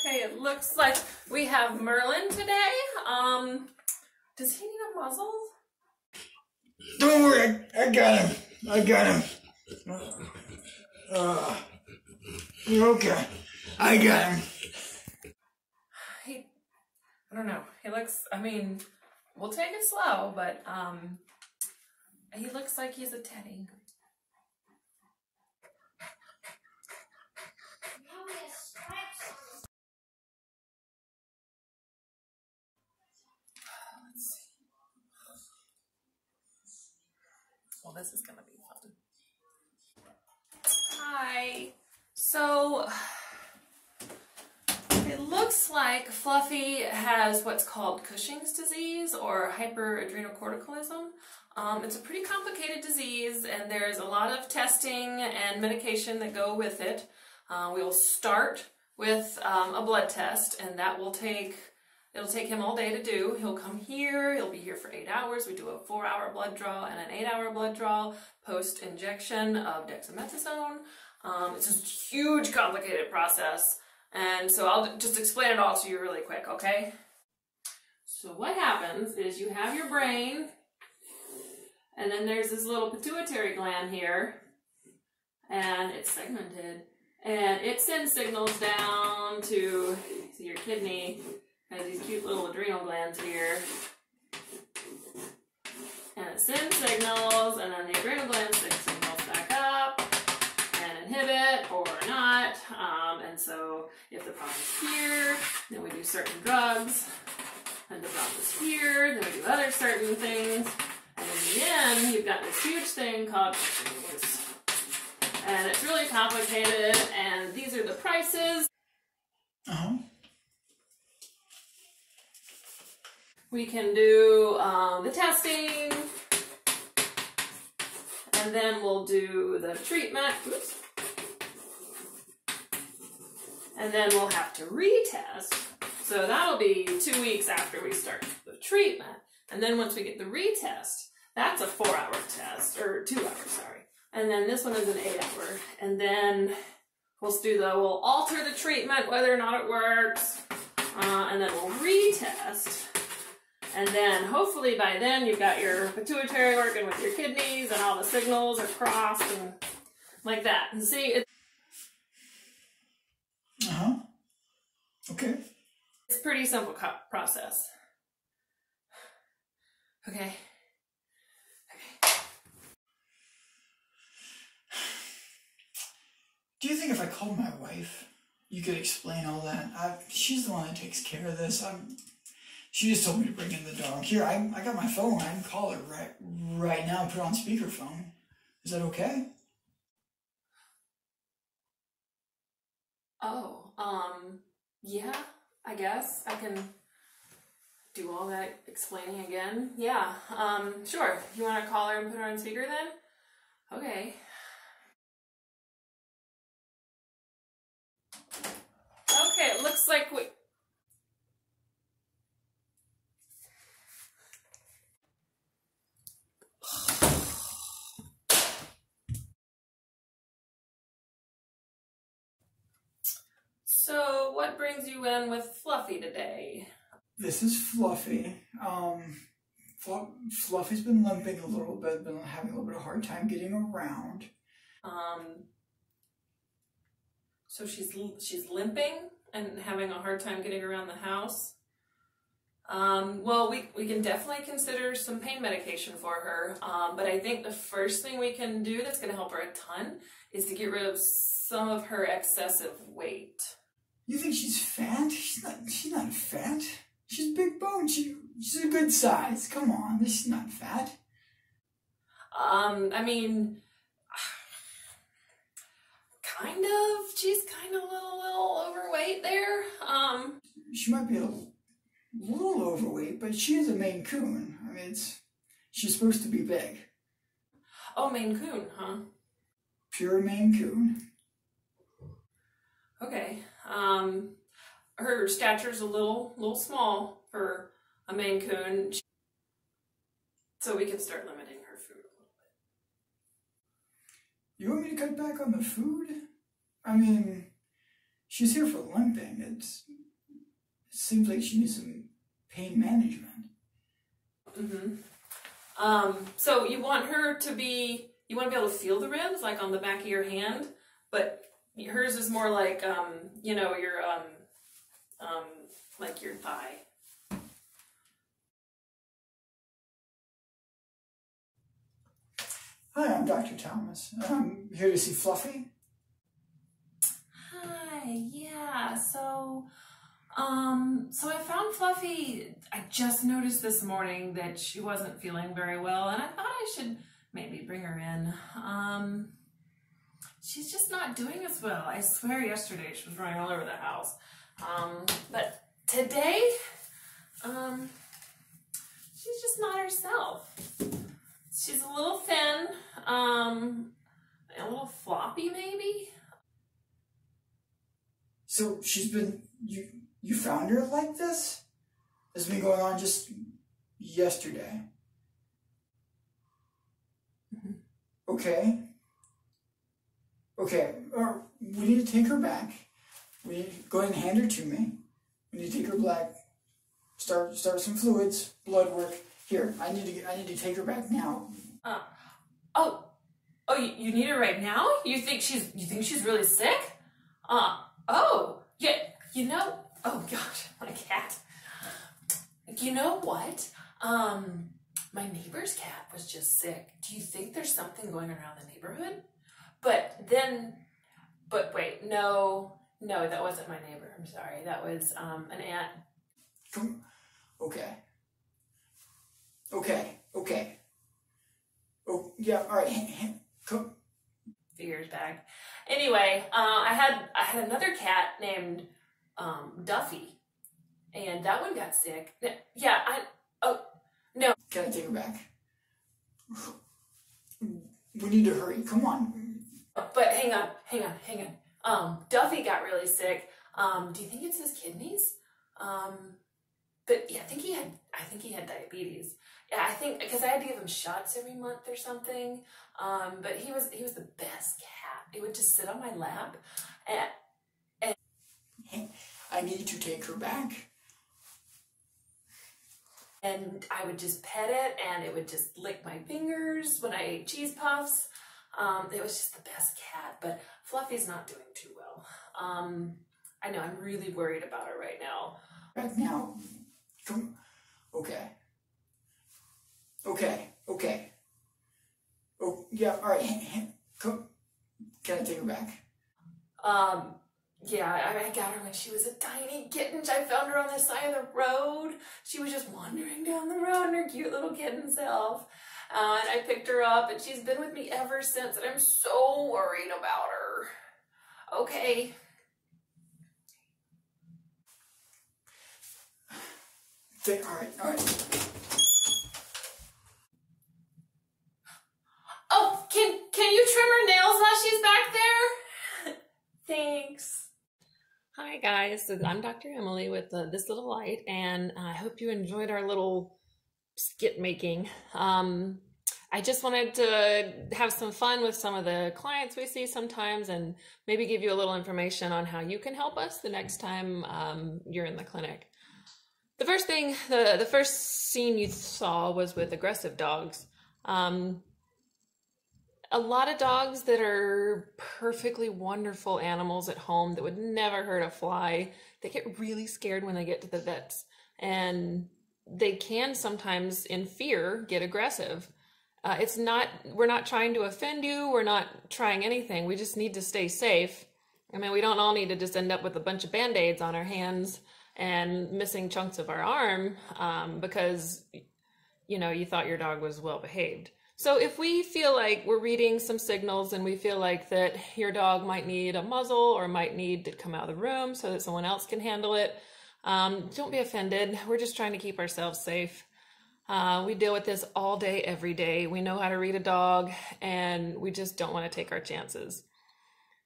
Okay, it looks like we have Merlin today. Um, does he need a muzzle? Don't worry, I, got him. I got him. Uh, okay, I got him. He, I don't know. He looks. I mean, we'll take it slow, but um, he looks like he's a teddy. This is gonna be fun. Hi. So it looks like Fluffy has what's called Cushing's disease or hyperadrenocorticism. Um, it's a pretty complicated disease, and there's a lot of testing and medication that go with it. Uh, we will start with um, a blood test, and that will take it'll take him all day to do. He'll come here. He'll be here for eight hours. We do a four-hour blood draw and an eight-hour blood draw post injection of dexamethasone. Um, it's a huge, complicated process. And so I'll just explain it all to you really quick, okay? So what happens is you have your brain, and then there's this little pituitary gland here, and it's segmented, and it sends signals down to, to your kidney, has these cute little adrenal glands here, and it sends signals, and then the adrenal glands send signals back up, and inhibit or not. Um, and so if the problem's here, then we do certain drugs. And the problem's here, then we do other certain things. And in the end, you've got this huge thing called. And it's really complicated, and these are the prices. Uh huh. We can do um, the testing, and then we'll do the treatment. Oops. And then we'll have to retest. So that'll be two weeks after we start the treatment. And then once we get the retest, that's a four hour test, or two hours, sorry. And then this one is an eight hour. And then we'll do the, we'll alter the treatment, whether or not it works. Uh, and then we'll retest. And then hopefully by then you've got your pituitary working with your kidneys and all the signals are crossed and like that. And see, it, Uh huh. Okay. it's a pretty simple process. Okay. Okay. Do you think if I called my wife, you could explain all that? I, she's the one that takes care of this. I'm. She just told me to bring in the dog. Here, I, I got my phone. I can call her right right now. and Put on speakerphone. Is that okay? Oh, um, yeah, I guess I can do all that explaining again. Yeah, um, sure. You want to call her and put her on speaker then? Okay. Okay, it looks like we. So, what brings you in with Fluffy today? This is Fluffy. Um, Fluff, Fluffy's been limping a little bit, been having a little bit of hard time getting around. Um, so she's she's limping and having a hard time getting around the house. Um, well, we, we can definitely consider some pain medication for her, um, but I think the first thing we can do that's going to help her a ton is to get rid of some of her excessive weight. You think she's fat? She's not. She's not fat. She's big bone. She, she's a good size. Come on, she's not fat. Um, I mean, kind of. She's kind of a little, little overweight there. Um, She might be a little overweight, but she is a Maine Coon. I mean, it's she's supposed to be big. oh, Maine Coon, huh? Pure Maine Coon. Um, her stature's a little, little small for a Maine Coon, so we can start limiting her food a little bit. You want me to cut back on the food? I mean, she's here for limping. It's, it seems like she needs some pain management. Mm-hmm. Um, so you want her to be, you want to be able to feel the ribs, like on the back of your hand, but hers is more like, um, you know, your, um, um, like your thigh. Hi, I'm Dr. Thomas. I'm here to see Fluffy. Hi, yeah, so, um, so I found Fluffy, I just noticed this morning that she wasn't feeling very well, and I thought I should maybe bring her in. Um, she's just not doing as well. I swear yesterday she was running all over the house. Um, but today, um, she's just not herself. She's a little thin, um, a little floppy maybe. So she's been you you found her like this? This has been going on just yesterday. Mhm. Okay. Okay. Uh, we need to take her back. We need to go ahead and hand her to me. We need to take her back. Start start some fluids, blood work. Here, I need to get, I need to take her back now. Uh, oh, oh, you, you need her right now? You think she's you think she's really sick? Uh, oh, yeah. You know, oh gosh, my cat. You know what? Um, my neighbor's cat was just sick. Do you think there's something going around the neighborhood? But then, but wait, no, no, that wasn't my neighbor. I'm sorry. That was um an aunt. Okay. Okay. Okay. Oh yeah. All right. Come. few years back. Anyway, uh, I had I had another cat named um, Duffy, and that one got sick. Yeah, I oh no. Can I take her back? We need to hurry. Come on. But hang on, hang on, hang on. Um, Duffy got really sick. Um, do you think it's his kidneys? Um, but yeah, I think he had I think he had diabetes. Yeah, I think because I had to give him shots every month or something. Um, but he was he was the best cat. He would just sit on my lap, and and I need to take her back. and I would just pet it and it would just lick my fingers when I ate cheese puffs. Um, it was just the best cat, but Fluffy's not doing too well. Um, I know I'm really worried about her right now. Back now. Come. Okay. Okay. Okay. Oh yeah. All right. Come. Can I take her back? Um, yeah, I, I got her when she was a tiny kitten. I found her on the side of the road. She was just wandering down the road in her cute little kitten self. Uh, and I picked her up, and she's been with me ever since, and I'm so worried about her. Okay. Th- all right. All right. Oh, can can you trim her nails while she's back there? Thanks. Hi guys, so I'm Dr. Emily with uh, This Little Light, and I hope you enjoyed our little skit making. Um, I just wanted to have some fun with some of the clients we see sometimes, and maybe give you a little information on how you can help us the next time um, you're in the clinic. The first thing, the the first scene you saw was with aggressive dogs. Um, a lot of dogs that are perfectly wonderful animals at home that would never hurt a fly, they get really scared when they get to the vets. And they can sometimes, in fear, get aggressive. Uh, it's not, we're not trying to offend you, we're not trying anything. We just need to stay safe. I mean, we don't all need to just end up with a bunch of band aids on our hands and missing chunks of our arm um, because, you know, you thought your dog was well behaved. So if we feel like we're reading some signals and we feel like that your dog might need a muzzle or might need to come out of the room so that someone else can handle it, um, don't be offended. We're just trying to keep ourselves safe. Uh, we deal with this all day, every day. We know how to read a dog and we just don't want to take our chances.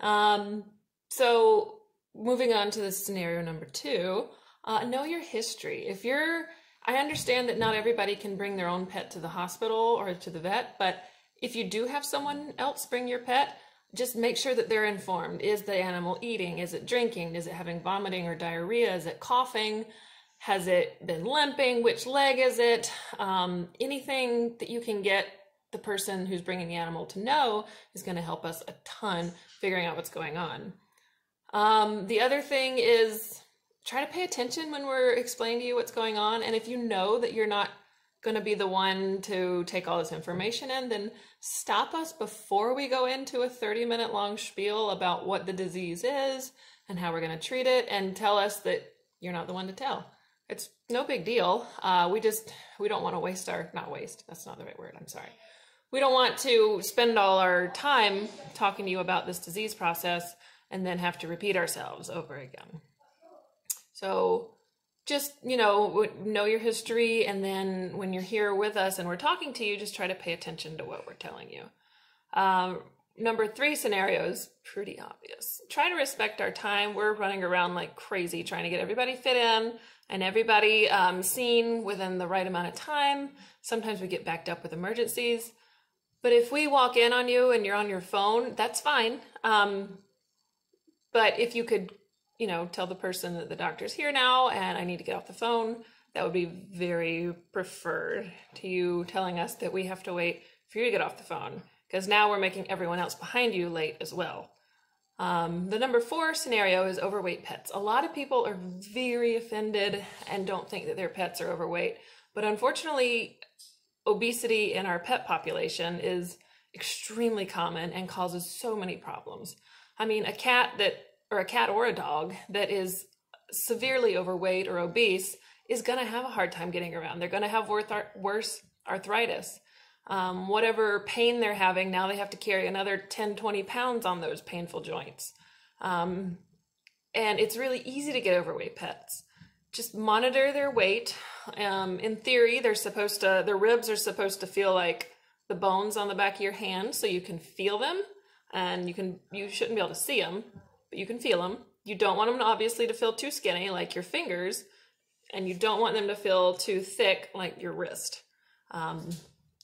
Um, so moving on to the scenario number two, uh, know your history. If you're I understand that not everybody can bring their own pet to the hospital or to the vet, but if you do have someone else bring your pet, just make sure that they're informed. Is the animal eating? Is it drinking? Is it having vomiting or diarrhea? Is it coughing? Has it been limping? Which leg is it? Um, anything that you can get the person who's bringing the animal to know is going to help us a ton figuring out what's going on. Um, the other thing is try to pay attention when we're explaining to you what's going on. And if you know that you're not going to be the one to take all this information in, then stop us before we go into a 30 minute long spiel about what the disease is and how we're going to treat it and tell us that you're not the one to tell. It's no big deal. Uh, we just, we don't want to waste our, not waste, that's not the right word, I'm sorry we don't want to spend all our time talking to you about this disease process and then have to repeat ourselves over again. So just, you know, know your history and then when you're here with us and we're talking to you, just try to pay attention to what we're telling you. Um, number three scenario is pretty obvious. Try to respect our time. We're running around like crazy trying to get everybody fit in and everybody um, seen within the right amount of time. Sometimes we get backed up with emergencies. But if we walk in on you and you're on your phone, that's fine. Um, but if you could, you know, tell the person that the doctor's here now and I need to get off the phone, that would be very preferred to you telling us that we have to wait for you to get off the phone because now we're making everyone else behind you late as well. Um, the number four scenario is overweight pets. A lot of people are very offended and don't think that their pets are overweight, but unfortunately, obesity in our pet population is extremely common and causes so many problems. I mean, a cat that, or a cat or a dog that is severely overweight or obese is going to have a hard time getting around. They're going to have worse arthritis. Um, whatever pain they're having, now they have to carry another 10, 20 pounds on those painful joints. Um, and it's really easy to get overweight pets just monitor their weight. Um, in theory, they're supposed to, their ribs are supposed to feel like the bones on the back of your hand so you can feel them and you can, you shouldn't be able to see them, but you can feel them. You don't want them obviously to feel too skinny like your fingers and you don't want them to feel too thick like your wrist. Um,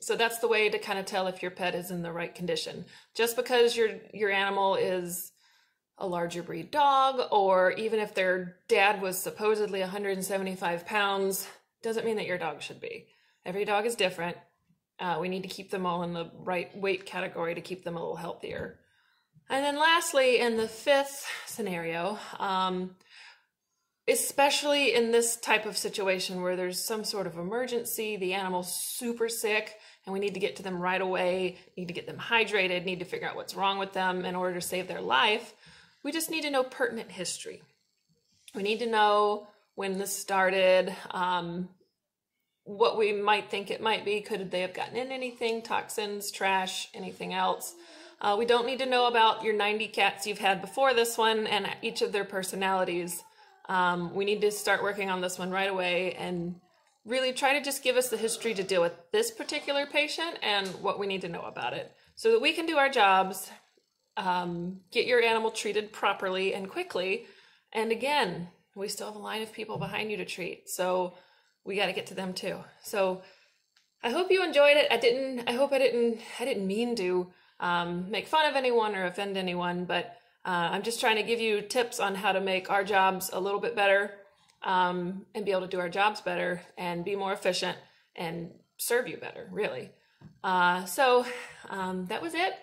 so that's the way to kind of tell if your pet is in the right condition. Just because your your animal is a larger breed dog, or even if their dad was supposedly 175 pounds, doesn't mean that your dog should be. Every dog is different. Uh, we need to keep them all in the right weight category to keep them a little healthier. And then lastly, in the fifth scenario, um, especially in this type of situation where there's some sort of emergency, the animal's super sick, and we need to get to them right away, need to get them hydrated, need to figure out what's wrong with them in order to save their life. We just need to know pertinent history. We need to know when this started, um, what we might think it might be. Could they have gotten in anything, toxins, trash, anything else? Uh, we don't need to know about your 90 cats you've had before this one and each of their personalities. Um, we need to start working on this one right away and really try to just give us the history to deal with this particular patient and what we need to know about it so that we can do our jobs um, get your animal treated properly and quickly. And again, we still have a line of people behind you to treat. So we got to get to them too. So I hope you enjoyed it. I didn't, I hope I didn't, I didn't mean to um, make fun of anyone or offend anyone, but uh, I'm just trying to give you tips on how to make our jobs a little bit better um, and be able to do our jobs better and be more efficient and serve you better, really. Uh, so um, that was it.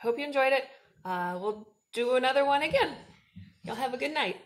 Hope you enjoyed it uh, we'll do another one again. Y'all have a good night.